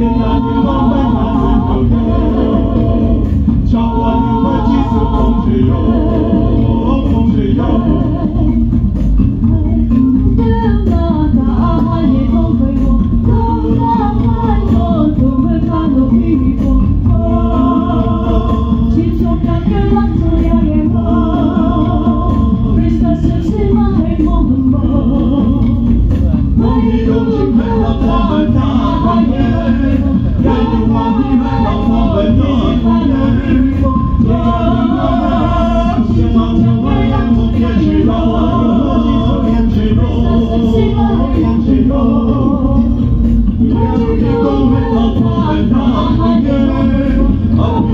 天大地大。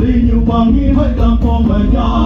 Lý nhiều bằng nghi hơi tăng bom mà nhau